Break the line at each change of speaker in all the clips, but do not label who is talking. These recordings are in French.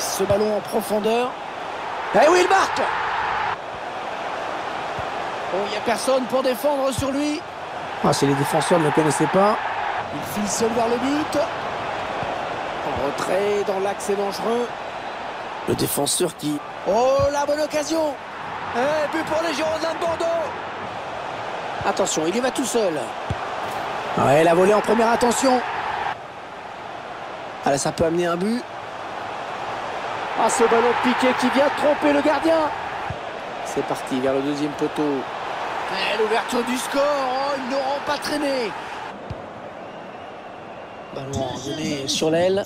ce ballon en profondeur. Eh oui, il marque Oh, il n'y a personne pour défendre sur lui.
Ah, si les défenseurs ne le connaissaient pas.
Il file seul vers le but. En retrait dans l'axe dangereux.
Le défenseur qui...
Oh, la bonne occasion Eh, but pour les Girondins de Bordeaux Attention, il y va tout seul.
Ouais, la volée en première attention. Ah là, ça peut amener un but.
Ah, ce ballon piqué qui vient tromper le gardien. C'est parti vers le deuxième poteau. Et l'ouverture du score, oh, ils n'auront pas traîné. Ballon donné sur l'aile.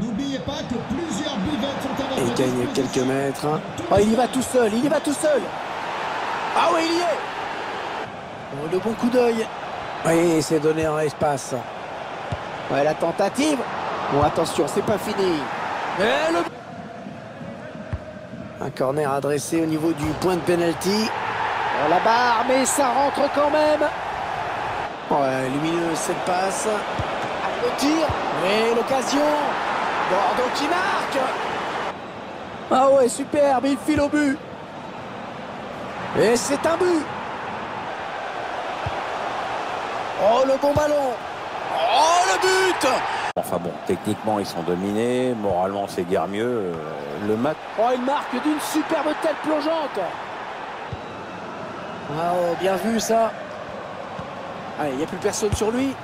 N'oubliez pas que plusieurs buts sont à
Et il gagne quelques mètres.
Oh, il y va tout seul, il y va tout seul. Ah oui, il y est. Oh, le bon coup d'œil.
Oui, c'est donné en espace.
Ouais, la tentative. Bon, attention, c'est pas fini. Et le...
Un corner adressé au niveau du point de pénalty.
Oh, la barre, mais ça rentre quand même.
Ouais, lumineuse cette passe.
Le tir. Et l'occasion. Bordeaux qui marque. Ah ouais, superbe, il file au but. Et c'est un but. Oh, le bon ballon. Oh, le but
Enfin bon, techniquement ils sont dominés, moralement c'est guère mieux. Euh, Le match,
Oh, il marque d'une superbe tête plongeante. Ah, oh, bien vu ça. Allez, il n'y a plus personne sur lui.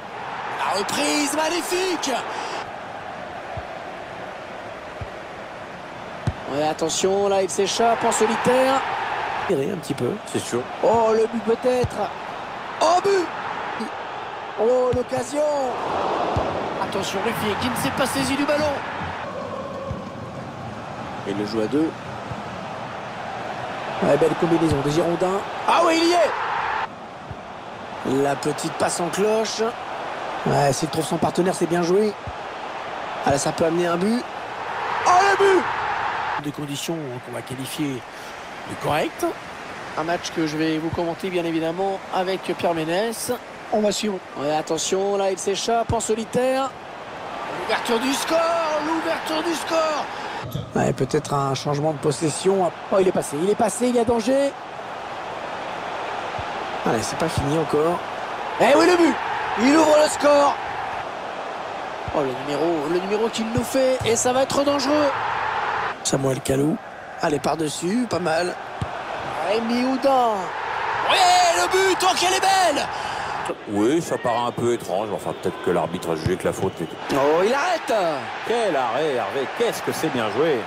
La reprise magnifique. Ouais, attention, là il s'échappe en solitaire.
Tiré un petit peu.
c'est sûr.
Oh, le but peut-être. Oh, but Oh, l'occasion Attention, Ruffier qui ne s'est pas saisi du ballon.
Il le joue à deux. Ouais, belle combinaison des Girondins.
Ah oui, il y est
La petite passe en cloche. Ouais, s'il trouve son partenaire, c'est bien joué. Ah là, ça peut amener un but.
Oh, le but
Des conditions qu'on va qualifier de correctes.
Un match que je vais vous commenter bien évidemment avec Pierre Ménès. On va suivre. Attention, là il s'échappe en solitaire. L'ouverture du score, l'ouverture du score.
Peut-être un changement de possession. Oh, il est passé, il est passé, il y a danger. Allez, c'est pas fini encore.
Eh oui, le but Il ouvre le score Oh, le numéro, le numéro qu'il nous fait, et ça va être dangereux.
Samuel Kalou. Allez, par-dessus, pas mal.
Rémi Houdin. Ouais, le but, oh qu'elle est belle
Oui, ça paraît un peu étrange. Enfin, peut-être que l'arbitre a jugé que la faute était.
Oh, il arrête
Quel arrêt, Hervé Qu'est-ce que c'est bien joué